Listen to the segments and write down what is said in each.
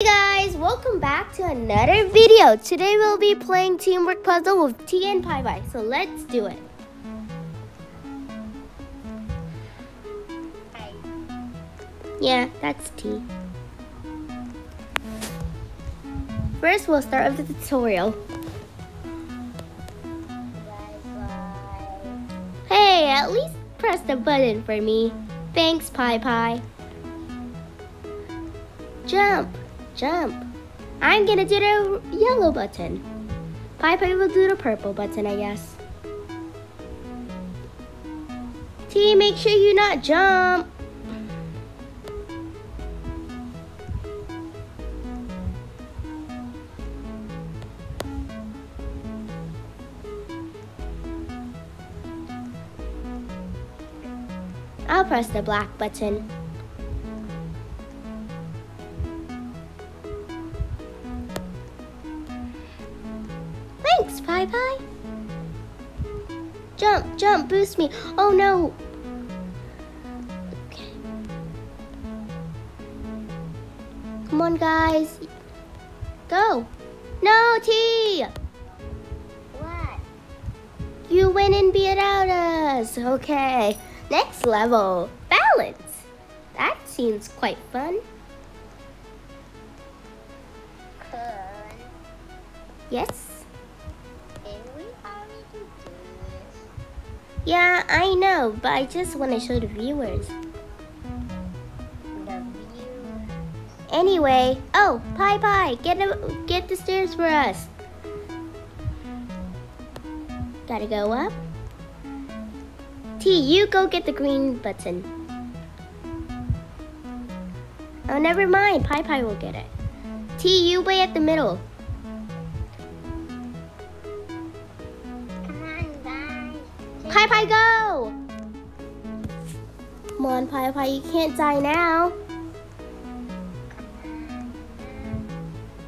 Hey guys, welcome back to another video. Today we'll be playing teamwork puzzle with T and Pi Pi. So let's do it. Yeah, that's T. First, we'll start with the tutorial. Hey, at least press the button for me. Thanks, Pi Pi. Jump, jump. I'm gonna do the yellow button. Pi Pi will do the purple button, I guess. T, make sure you not jump. I'll press the black button. Thanks, Pi Pi. Jump, jump, boost me. Oh no. Okay. Come on, guys. Go. No, T. What? You win and beat out us. Okay. Next level, balance. That seems quite fun. Yes? Yeah, I know, but I just want to show the viewers. The view. Anyway, oh, Pi Pi, get a, get the stairs for us. Gotta go up. T, you go get the green button. Oh, never mind. Pi Pi will get it. T, you wait at the middle. Guys. Pi Pi, go! Come on, Pi Pi, you can't die now.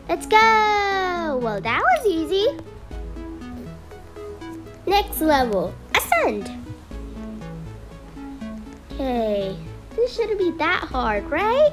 Let's go! Well, that was easy. Next level, ascend. Okay, this shouldn't be that hard, right?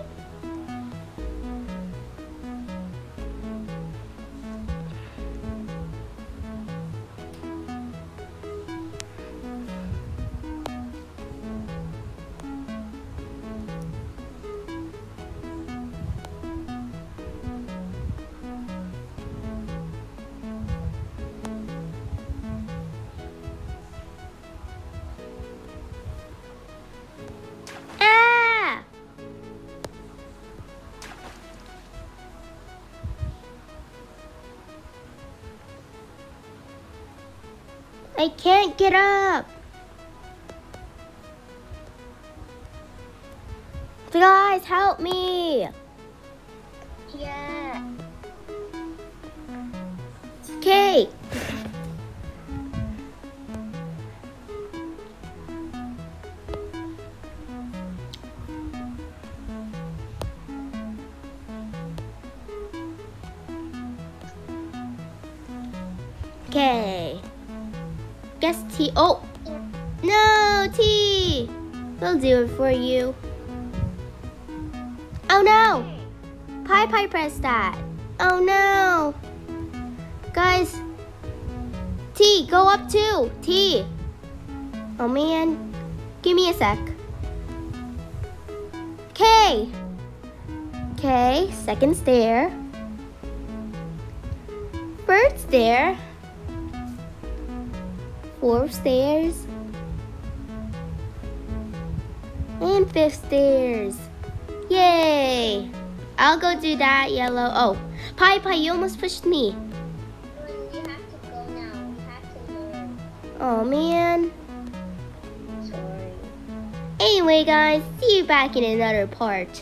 I can't get up. Guys, help me. Yeah. Okay. Okay. Guess T. Oh, no, T. We'll do it for you. Oh no. Pi Pi pressed that. Oh no. Guys. T, go up too. T. Oh man. Give me a sec. Okay. Okay, second stair. Third stair. Fourth stairs. And fifth stairs. Yay! I'll go do that yellow. Oh, Pi Pi, you almost pushed me. You have to go now. We have to learn. Oh man. Sorry. Anyway, guys, see you back in another part.